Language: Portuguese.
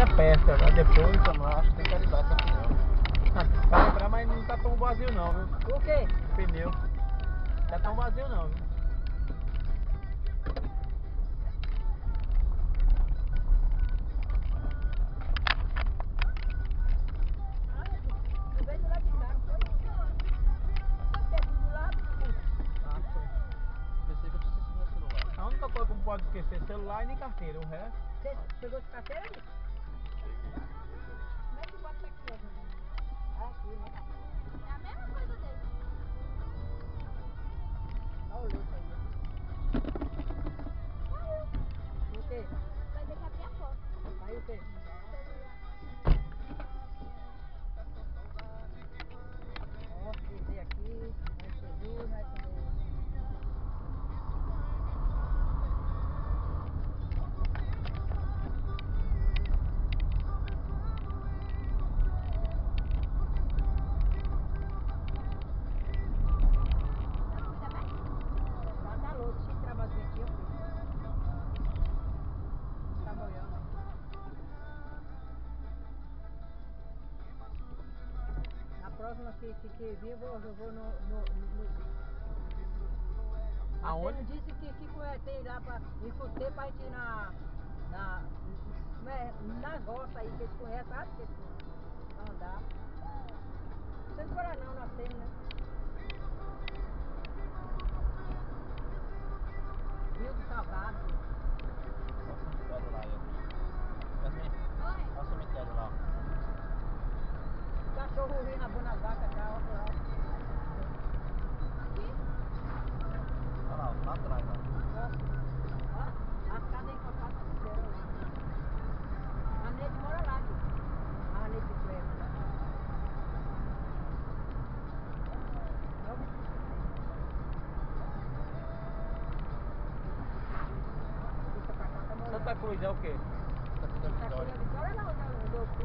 É pesca, agora depois. Então, eu acho que tem que alisar essa pneu. Pra lembrar, mas não tá tão vazio não, viu? O quê? Pneu. Tá tão vazio não, viu? Ah, foi. Pensei que eu tinha esquecido meu celular. A única coisa que não pode esquecer é celular e nem carteira, o resto. Você pegou de carteira? O quê? Vai ter que abrir próxima que, que, que vir, eu vou, eu vou no. no, no Aonde? Você disse que, que conhe- tem lá pra escutar pra gente ir na. na. é? nas roças aí que eles conhecem, sabe? Que eles pra Santa Cruz é o quê? Santa Cruz Vitória. Santa não, não, não.